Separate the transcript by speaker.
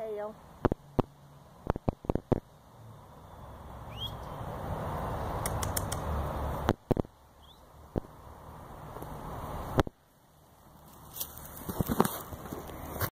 Speaker 1: 加油